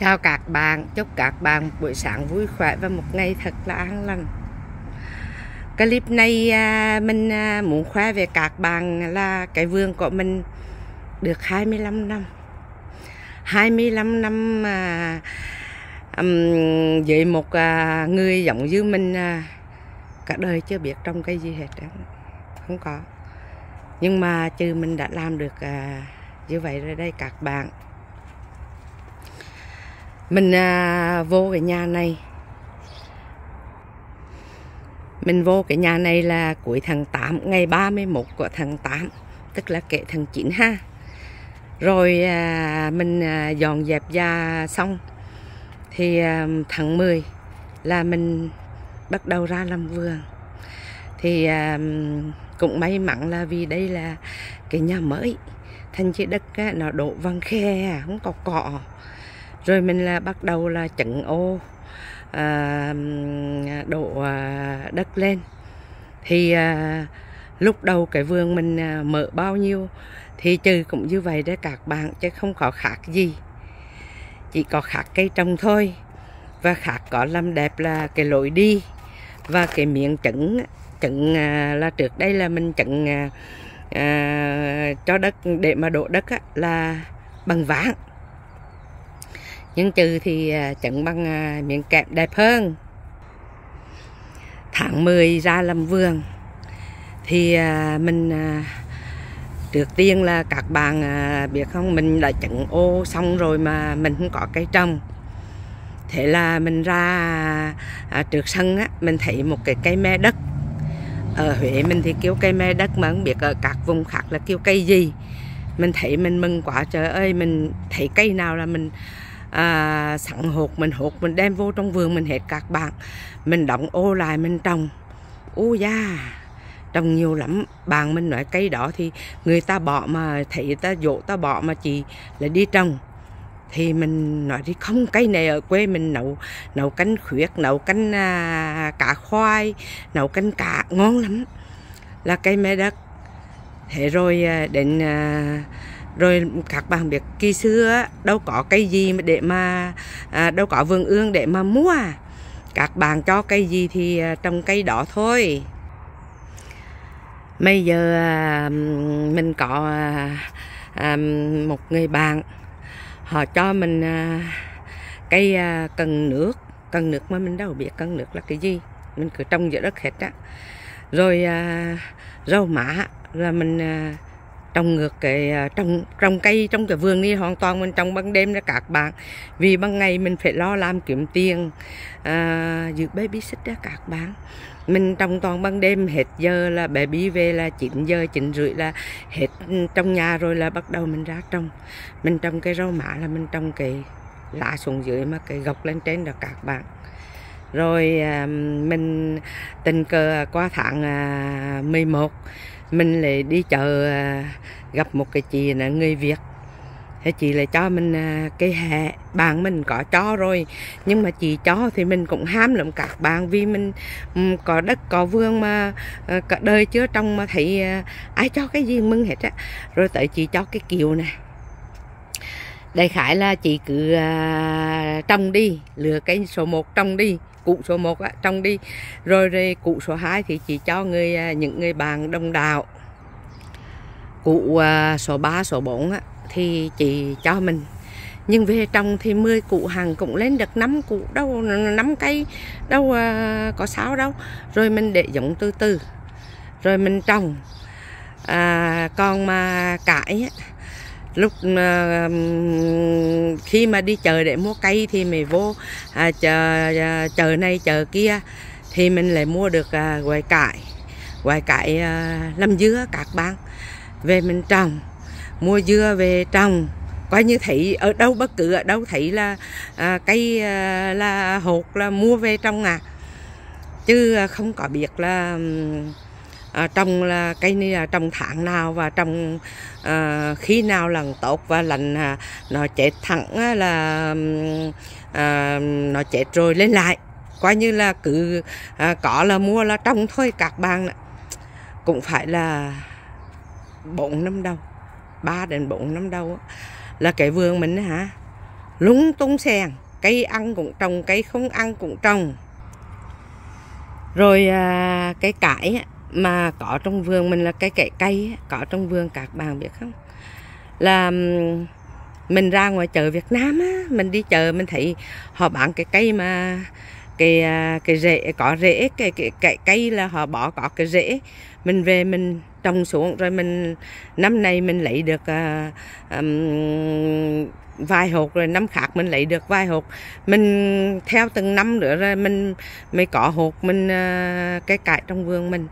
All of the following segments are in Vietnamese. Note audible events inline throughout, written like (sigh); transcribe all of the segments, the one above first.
Chào các bạn, chúc các bạn một buổi sáng vui khỏe và một ngày thật là an lành. Clip này à, mình à, muốn khoe về các bạn là cái vườn của mình được 25 năm. 25 năm à, um, với một à, người giống như mình à, cả đời chưa biết trồng cái gì hết không có nhưng mà trừ mình đã làm được à, như vậy rồi đây các bạn mình à, vô cái nhà này. Mình vô cái nhà này là cuối tháng 8 ngày 31 của tháng 8 tức là kể tháng 9 ha. Rồi à, mình à, dọn dẹp ra xong. Thì à, tháng 10 là mình bắt đầu ra làm vườn. Thì à, cũng may mắn là vì đây là cái nhà mới. Thành chỉ đất á, nó đổ văng khe không có cọ rồi mình là bắt đầu là chặn ô à, đổ à, đất lên. Thì à, lúc đầu cái vườn mình à, mở bao nhiêu thì trừ cũng như vậy đấy các bạn chứ không có khác gì. Chỉ có khác cây trồng thôi. Và khác có làm đẹp là cái lối đi và cái miệng chẩn chẩn à, là trước đây là mình chẩn à, à, cho đất để mà đổ đất á, là bằng ván nhưng trừ thì à, trận bằng à, miếng kẹp đẹp hơn. Tháng 10 ra làm vườn thì à, mình trước tiên là các bạn biết không mình đã trận ô xong rồi mà mình không có cây trồng. Thế là mình ra à, trước sân á mình thấy một cái cây me đất. Ở Huế mình thì kêu cây me đất mà không biết ở các vùng khác là kêu cây gì. Mình thấy mình mừng quá trời ơi mình thấy cây nào là mình à, sẵn hột mình hột mình đem vô trong vườn mình hết các bạn. Mình đóng ô lại mình trồng. Ô da trồng nhiều lắm. Bạn mình nói cây đó thì người ta bỏ mà thấy ta dỗ ta bỏ mà chị là đi trồng. Thì mình nói đi không cây này ở quê mình nấu nấu canh khuyết nấu canh à, cá khoai nấu canh cá ngon lắm. Là cây mê đất. Thế rồi à, đến à, rồi các bạn biết kỳ xưa đâu có cây gì để mà à, đâu có vườn ương để mà mua. Các bạn cho cây gì thì à, trồng cây đó thôi. Bây giờ à, mình có à, à, một người bạn họ cho mình à, cây à, cần nước. Cần nước mà mình đâu biết cần nước là cái gì mình cứ trồng giữa đất hết á. Rồi à, rau mã là mình à, trồng ngược cái à, trồng trồng cây trong cái vườn đi hoàn toàn mình trồng ban đêm đó các bạn. Vì ban ngày mình phải lo làm kiếm tiền à, giữ baby xích đó các bạn. Mình trồng toàn ban đêm hết giờ là baby về là 9 giờ 9 rưỡi là hết ừ, trong nhà rồi là bắt đầu mình ra trồng. Mình trồng cây rau mã là mình trồng cái lá xuống dưới mà cái gọc lên trên đó các bạn. Rồi à, mình tình cờ qua tháng à, 11 mình lại đi chợ à, gặp một cái chị là người Việt. Thế chị lại cho mình à, cái hệ bạn mình có cho rồi. Nhưng mà chị cho thì mình cũng ham lắm các bạn vì mình có đất có vườn mà uh, cả đời chưa trong mà thấy à, ai cho cái gì mừng hết á. Rồi tới chị cho cái kiều này đại khái là chị cứ trồng đi lựa cây số 1 trồng đi cụ số 1 á, trong đi. Rồi rồi cụ số 2 thì chỉ cho người à, những người bạn đồng đạo. Cụ uh, số 3 số 4 á, thì chị cho mình. Nhưng về trong thì 10 cụ hàng cũng lên được 5 cụ. Đâu 5 cây đâu uh, có sao đâu. Rồi mình để giống từ từ. Rồi mình trồng. À, còn mà cải á, lúc ờ, khi mà đi chợ để mua cây thì mình vô à, chợ à, chợ này chợ kia thì mình lại mua được à, quài cải quài cải à, lâm dứa các bạn. Về mình trồng mua dưa về trồng. Coi như thị ở đâu bất cứ ở đâu thị là à, cây à, là hột là mua về trong à chứ không có biết là à, trồng là cây này là trồng tháng nào và trồng à, khi nào là tốt và lạnh à, nó chết thẳng là à, nó chết rồi lên lại. Coi như là cứ à, có là mua là trồng thôi các bạn cũng phải là bốn năm đầu 3 đến 4 năm đầu là cái vườn mình hả? Lúng tung sen cây ăn cũng trồng cây không ăn cũng trồng. Rồi à, cái cải mà có trong vườn, mình là cái cây cây có trong vườn, các bạn biết không? Là mình ra ngoài chợ Việt Nam á, mình đi chợ, mình thấy họ bán cái cây mà cái à, cái rễ có rễ cái cái cái cây là họ bỏ có cái rễ. Mình về mình trồng xuống rồi mình năm nay mình lấy được uh, um, vài hột rồi năm khác mình lấy được vài hột. Mình theo từng năm nữa rồi mình mới có hột mình à, uh, cái cải trong vườn mình.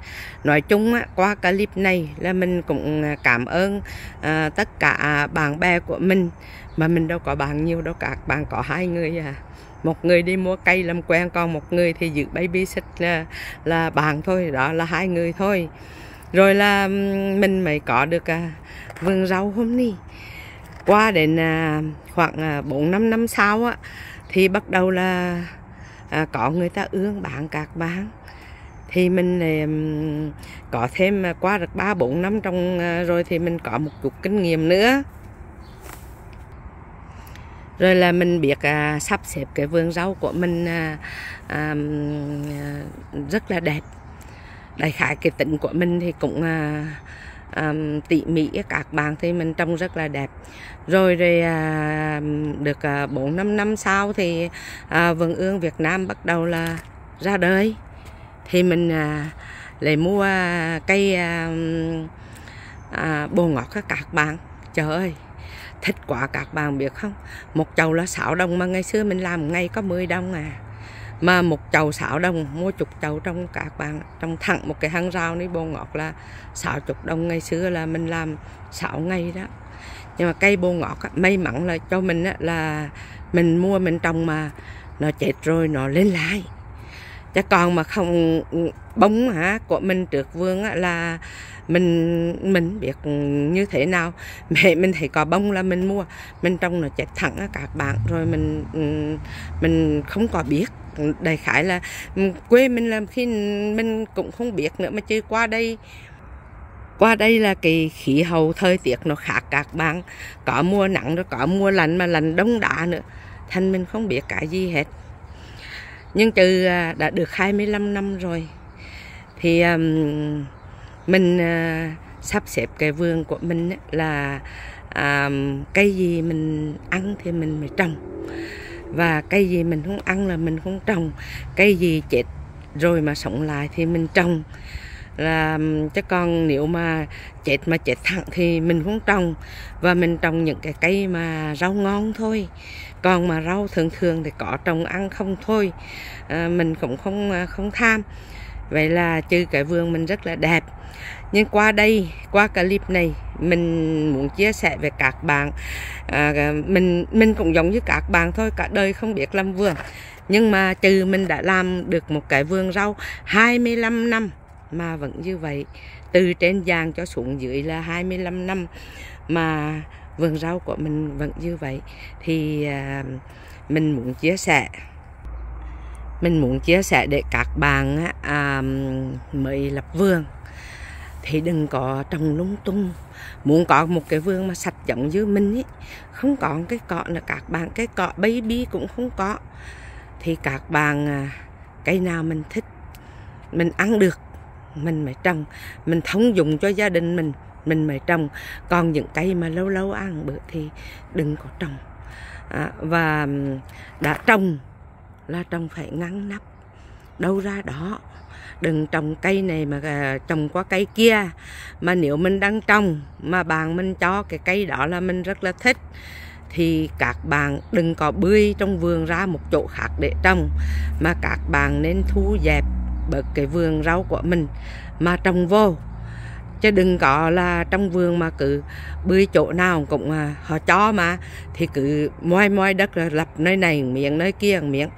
Nói chung á, qua clip này là mình cũng cảm ơn uh, tất cả bạn bè của mình mà mình đâu có bạn nhiều đâu các bạn có hai người à. Một người đi mua cây làm quen còn một người thì giữ baby sit là là bạn thôi. Đó là hai người thôi. Rồi là mình mới có được à, vườn rau hôm nay. Qua đến à, khoảng à, năm năm sau á thì bắt đầu là à, có người ta ương bạn các bạn. Thì mình này, có thêm à, qua được ba bốn năm trong à, rồi thì mình có một chút kinh nghiệm nữa rồi là mình biết à, sắp xếp cái vườn rau của mình à, à, rất là đẹp. Đại khái cái tính của mình thì cũng à, à, tỉ mỉ các bạn thì mình trông rất là đẹp. Rồi rồi à, được à, bốn à, năm năm sau thì à, vườn ương Việt Nam bắt đầu là ra đời. Thì mình à, lại mua à, cây à, à, bồ ngọt các bạn. Trời ơi! Thích quá các bạn biết không? Một chậu là 6 đồng mà ngày xưa mình làm ngày có 10 đồng à. Mà một chậu 6 đồng, mua chục chậu trong các bạn, trong thẳng một cái hàng rau ní bồ ngọt là 60 đồng. Ngày xưa là mình làm 6 ngày đó. Nhưng mà cây bồ ngọt may mắn là cho mình là mình mua mình trồng mà nó chết rồi, nó lên lại chứ còn mà không bông hả, của mình trước vườn là mình mình biết như thế nào. (laughs) Mẹ mình thấy có bông là mình mua, mình trồng nó chết thẳng các bạn. Rồi mình mình không có biết. Đại khái là quê mình làm khi mình cũng không biết nữa, mà chơi qua đây qua đây là cái khí hậu, thời tiết nó khác các bạn. Có mùa nắng rồi có mùa lạnh, mà lạnh đông đá nữa. Thành mình không biết cái gì hết nhưng trừ à, đã được 25 năm rồi thì um, mình uh, sắp xếp cái vườn của mình là à, cây gì mình ăn thì mình mới trồng. Và cây gì mình không ăn là mình không trồng. Cây gì chết rồi mà sống lại thì mình trồng là chứ còn nếu mà chết mà chết thẳng thì mình không trồng. Và mình trồng những cái cây mà rau ngon thôi. Còn mà rau thường thường thì có trồng ăn không thôi. À, mình cũng không à, không tham. Vậy là trừ cái vườn mình rất là đẹp. Nhưng qua đây qua clip này mình muốn chia sẻ với các bạn. À, mình mình cũng giống như các bạn thôi cả đời không biết làm vườn. Nhưng mà trừ mình đã làm được một cái vườn rau 25 năm mà vẫn như vậy. Từ trên giang cho xuống dưới là 25 năm mà vườn rau của mình vẫn như vậy. Thì à, mình muốn chia sẻ mình muốn chia sẻ để các bạn à, mới lập vườn. Thì đừng có trồng lung tung. Muốn có một cái vườn mà sạch giống như mình ấy không có cái cọ là các bạn cái cọ baby cũng không có. Thì các bạn à, cây nào mình thích mình ăn được mình mới trồng mình thông dụng cho gia đình mình. Mình mới trồng còn những cây mà lâu lâu ăn bữa thì đừng có trồng. À, và đã trồng là trồng phải ngăn nắp. Đâu ra đó. Đừng trồng cây này mà à, trồng qua cây kia. Mà nếu mình đang trồng mà bạn mình cho cái cây đó là mình rất là thích thì các bạn đừng có bươi trong vườn ra một chỗ khác để trồng. Mà các bạn nên thu dẹp bớt cái vườn rau của mình mà trồng vô. Chứ đừng có là trong vườn mà cứ bươi chỗ nào cũng à, họ cho mà. Thì cứ moi moi đất là lập nơi này miệng nơi kia miệng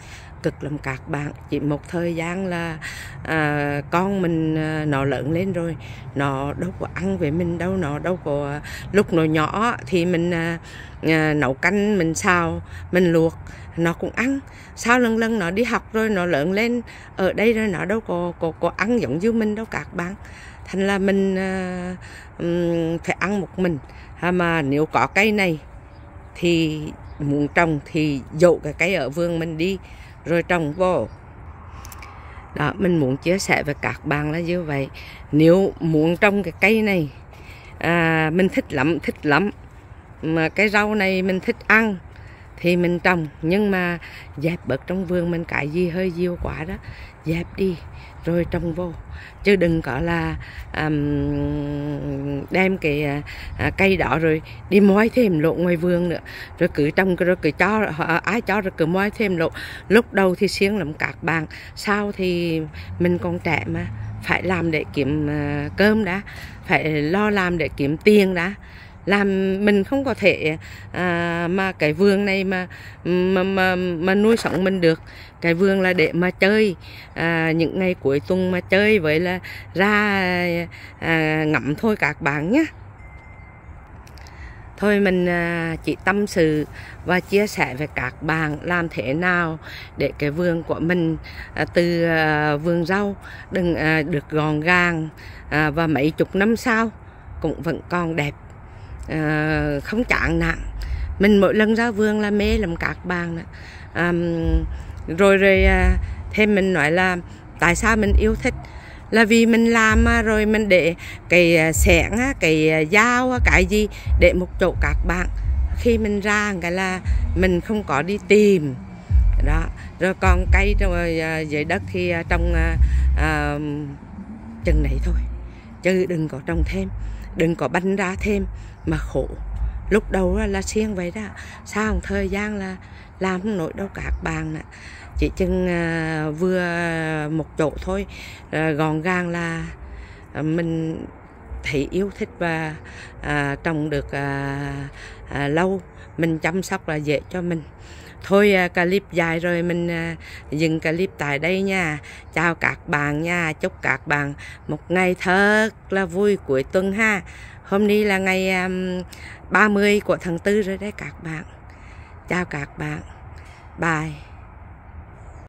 cực lắm các bạn. Chỉ một thời gian là à, con mình à, nó lớn lên rồi nó đâu có ăn với mình đâu nó đâu có à, lúc nó nhỏ thì mình à, à, nấu canh mình xào mình luộc nó cũng ăn. Sau lần lần nó đi học rồi nó lớn lên ở đây rồi nó đâu có có, có ăn giống như mình đâu các bạn. Thành là mình à, phải ăn một mình. À, mà nếu có cây này thì muốn trồng thì dụ cái cây ở vườn mình đi rồi trồng vô. Đó mình muốn chia sẻ với các bạn là như vậy. Nếu muốn trồng cái cây này à, mình thích lắm thích lắm. Mà cái rau này mình thích ăn thì mình trồng. Nhưng mà dẹp bớt trong vườn mình cái gì hơi nhiều quá đó dẹp đi rồi trồng vô. Chứ đừng có là um, đem cái uh, cây đó rồi đi moi thêm lộ ngoài vườn nữa. Rồi cứ trồng rồi cứ cho ai cho rồi cứ moi thêm lộ lúc đầu thì siêng lắm các bạn. Sau thì mình còn trẻ mà. Phải làm để kiếm uh, cơm đã. Phải lo làm để kiếm tiền đã làm mình không có thể à, mà cái vườn này mà mà, mà mà nuôi sống mình được. Cái vườn là để mà chơi à, những ngày cuối tuần mà chơi với là ra à, ngắm thôi các bạn nhé. Thôi mình à, chỉ tâm sự và chia sẻ với các bạn làm thế nào để cái vườn của mình à, từ à, vườn rau đừng à, được gọn gàng à, và mấy chục năm sau cũng vẫn còn đẹp. Ờ, không chán nản. Mình mỗi lần ra vườn là mê làm các bạn à, rồi rồi à, thêm mình nói là tại sao mình yêu thích? Là vì mình làm rồi mình để cái à, xẻng cái à, dao cái gì để một chỗ các bạn. Khi mình ra cái là mình không có đi tìm. Đó rồi còn cây rồi à, dưới đất thì trong uh, chừng này thôi chứ đừng có trồng thêm đừng có banh ra thêm, mà khổ. Lúc đầu là xiên vậy đó. Sau một thời gian là làm không nổi đâu, các bạn nè. Chỉ chừng à, vừa một chỗ thôi à, gọn gàng là à, mình thấy yêu thích và trồng được lâu. Mình chăm sóc là dễ cho mình thôi à, clip dài rồi mình à, dừng clip tại đây nha. Chào các bạn nha. Chúc các bạn một ngày thật là vui cuối tuần ha. Hôm nay là ngày 30 của tháng 4 rồi đấy các bạn. Chào các bạn. Bye.